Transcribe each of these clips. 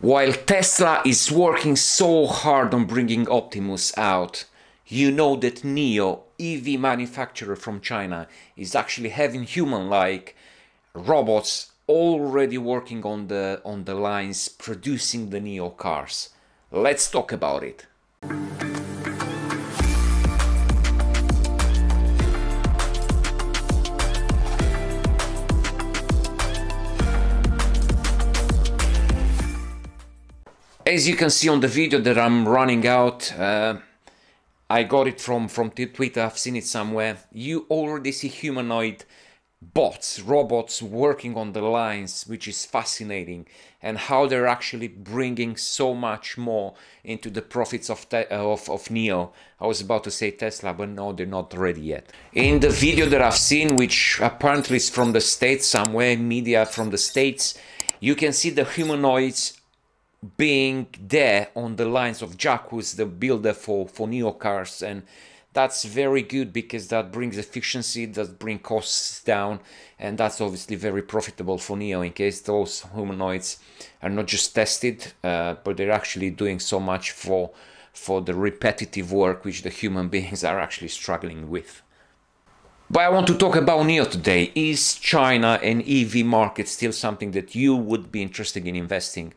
While Tesla is working so hard on bringing Optimus out, you know that NIO, EV manufacturer from China, is actually having human-like robots already working on the on the lines producing the NIO cars. Let's talk about it. As you can see on the video that I'm running out, uh, I got it from, from Twitter, I've seen it somewhere. You already see humanoid bots, robots working on the lines, which is fascinating, and how they're actually bringing so much more into the profits of, of, of NIO. I was about to say Tesla, but no, they're not ready yet. In the video that I've seen, which apparently is from the States somewhere, media from the States, you can see the humanoids being there on the lines of JAC, who's the builder for, for NIO cars. And that's very good because that brings efficiency, that brings costs down. And that's obviously very profitable for NIO in case those humanoids are not just tested, uh, but they're actually doing so much for, for the repetitive work which the human beings are actually struggling with. But I want to talk about NIO today. Is China and EV market still something that you would be interested in investing?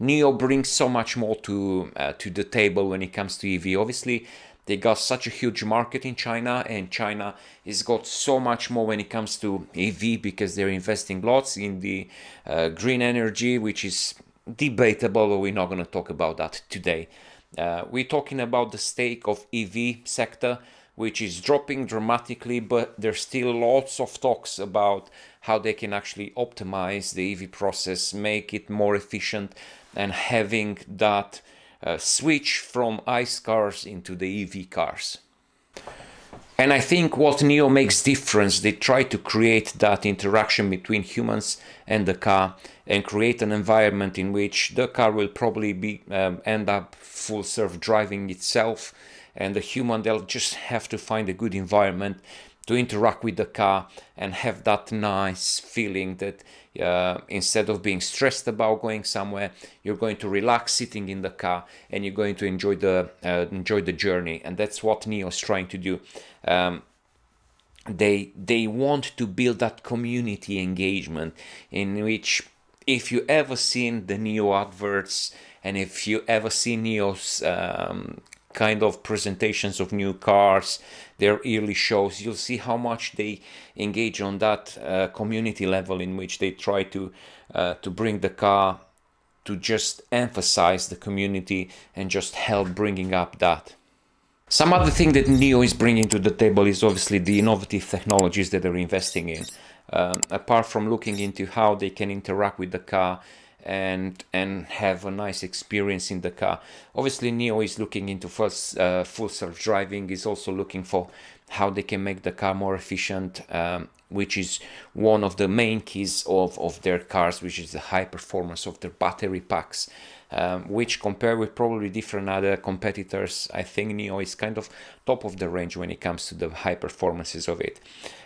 NIO brings so much more to uh, to the table when it comes to EV. Obviously, they got such a huge market in China, and China has got so much more when it comes to EV because they're investing lots in the uh, green energy, which is debatable. But we're not going to talk about that today. Uh, we're talking about the stake of EV sector which is dropping dramatically, but there's still lots of talks about how they can actually optimize the EV process, make it more efficient, and having that uh, switch from ICE cars into the EV cars. And I think what NIO makes difference, they try to create that interaction between humans and the car and create an environment in which the car will probably be um, end up full self driving itself and the human they'll just have to find a good environment to interact with the car and have that nice feeling that uh, instead of being stressed about going somewhere you're going to relax sitting in the car and you're going to enjoy the uh, enjoy the journey. And that's what NIO is trying to do. Um, they they want to build that community engagement in which if you ever seen the NIO adverts and if you ever see NIO's um, kind of presentations of new cars, their yearly shows, you'll see how much they engage on that uh, community level in which they try to uh, to bring the car to just emphasize the community and just help bringing up that. Some other thing that NIO is bringing to the table is obviously the innovative technologies that they're investing in. Um, apart from looking into how they can interact with the car and and have a nice experience in the car. Obviously, NIO is looking into first, uh, full self-driving. Is also looking for how they can make the car more efficient, um, which is one of the main keys of, of their cars, which is the high performance of their battery packs um, which compared with probably different other competitors, I think NIO is kind of top of the range when it comes to the high performances of it.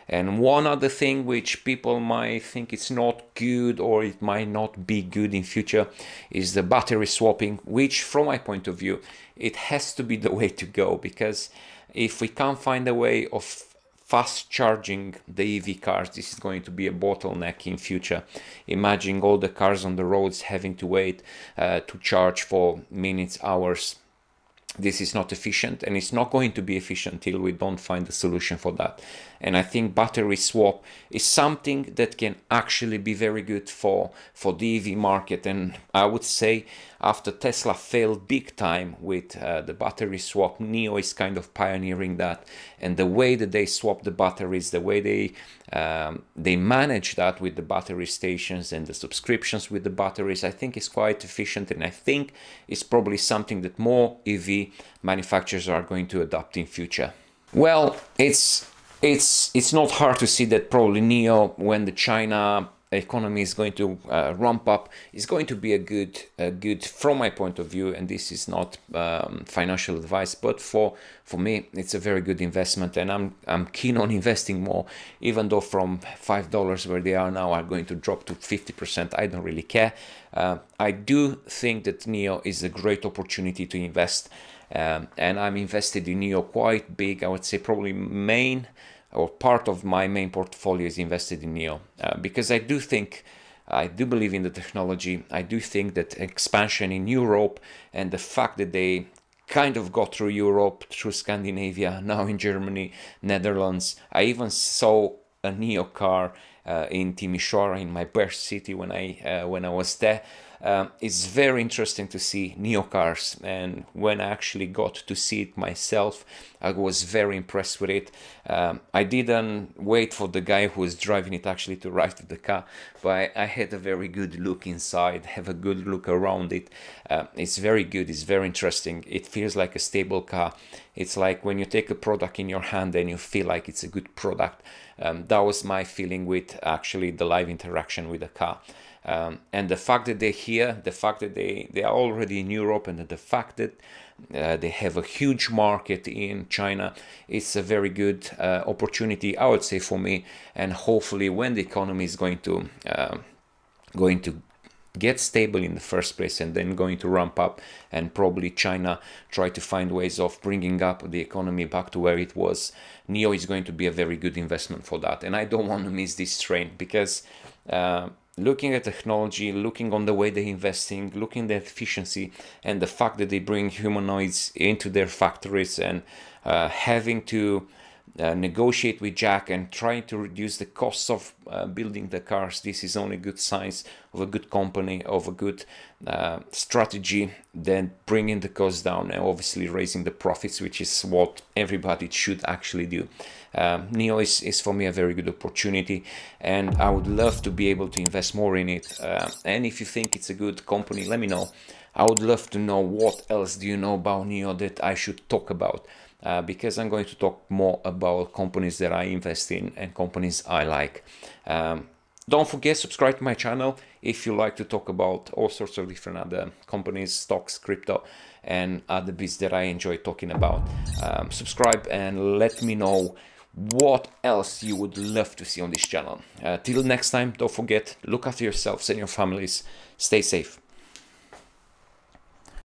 And one other thing which people might think it's not good or it might not be good in future is the battery swapping, which from my point of view, it has to be the way to go because if we can't find a way of fast charging the EV cars, this is going to be a bottleneck in future. Imagine all the cars on the roads having to wait uh, to charge for minutes, hours. This is not efficient and it's not going to be efficient till we don't find a solution for that. And I think battery swap is something that can actually be very good for, for the EV market. And I would say after Tesla failed big time with uh, the battery swap, NIO is kind of pioneering that. And the way that they swap the batteries, the way they um, they manage that with the battery stations and the subscriptions with the batteries, I think is quite efficient. And I think it's probably something that more EV manufacturers are going to adopt in future. Well, it's it's it's not hard to see that probably NIO, when the China economy is going to uh, ramp up is going to be a good a good from my point of view and this is not um, financial advice but for for me it's a very good investment and i'm i'm keen on investing more even though from five dollars where they are now are going to drop to 50 percent i don't really care. Uh, i do think that NIO is a great opportunity to invest um, and i'm invested in NIO quite big i would say probably main or part of my main portfolio is invested in NIO uh, because I do think I do believe in the technology. I do think that expansion in Europe and the fact that they kind of got through Europe, through Scandinavia, now in Germany, Netherlands. I even saw a NIO car uh, in Timisoara, in my birth city, when I uh, when I was there. Um, it's very interesting to see NIO cars, and when I actually got to see it myself, I was very impressed with it. Um, I didn't wait for the guy who was driving it actually to arrive to the car, but I, I, had a very good look inside, have a good look around it. Uh, it's very good, it's very interesting. It feels like a stable car. It's like when you take a product in your hand and you feel like it's a good product. Um, that was my feeling with actually the live interaction with the car. Um, and the fact that they're here, the fact that they, they are already in Europe, and the fact that uh, they have a huge market in China, it's a very good uh, opportunity, I would say, for me. And hopefully, when the economy is going to uh, going to get stable in the first place and then going to ramp up and probably China try to find ways of bringing up the economy back to where it was. NIO is going to be a very good investment for that. And I don't want to miss this train because uh, looking at technology, looking on the way they're investing, looking at efficiency and the fact that they bring humanoids into their factories and uh, having to uh, negotiate with JAC and try to reduce the costs of uh, building the cars. This is only good signs of a good company, of a good uh, strategy, then bringing the costs down and obviously raising the profits, which is what everybody should actually do. Um, NIO is, is for me a very good opportunity and I would love to be able to invest more in it. Uh, and if you think it's a good company, let me know. I would love to know what else do you know about NIO that I should talk about uh, because I'm going to talk more about companies that I invest in and companies I like. Um, don't forget subscribe to my channel if you like to talk about all sorts of different other companies, stocks, crypto, and other bits that I enjoy talking about. Um, subscribe and let me know what else you would love to see on this channel. Uh, till next time, don't forget, look after yourselves and your families. Stay safe.